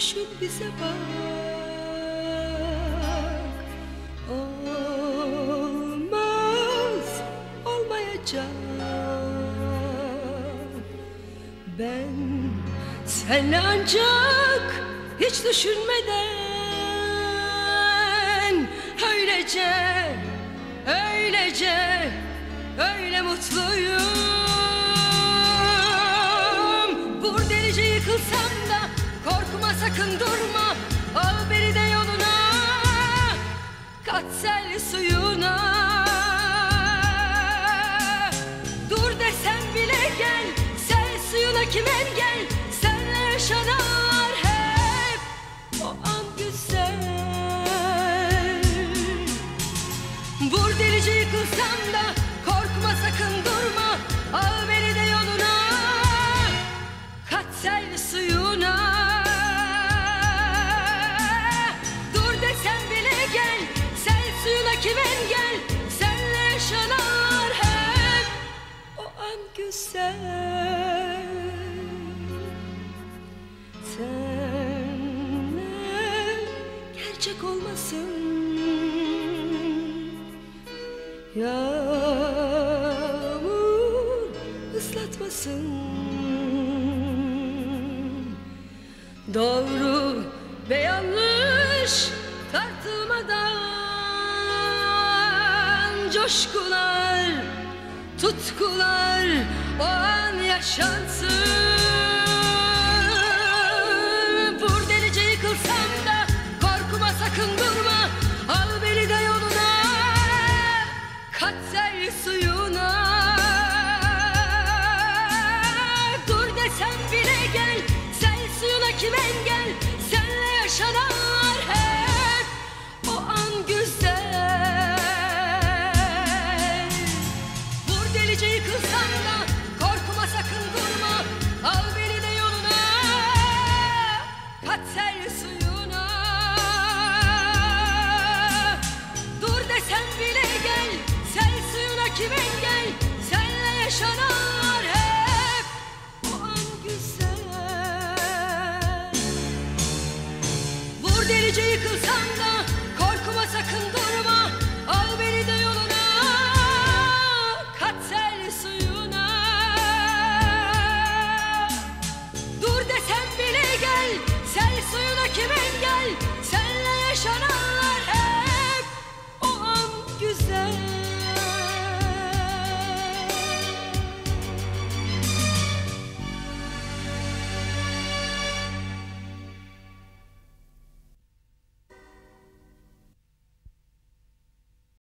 Düşün bize bak. Olmaz olmayacak. Ben senle ancak hiç düşünmeden Öylece, öylece, öyle mutluyum. Vur delice yıkılsam da korkma sakın durma. Al beni de yoluna. Kat sel suyuna. Dur desem bile gel. Sel suyuna kim engel gerçek olmasın. Yağmur ıslatmasın. Doğru ve yanlış tartılmadan Coşkular, tutkular o an yaşansın Yıkılsam da Korkma sakın durma. Al beni de yoluna Kat sel suyuna. Dur desem bile gel Sel suyuna kim engel Senle yaşanar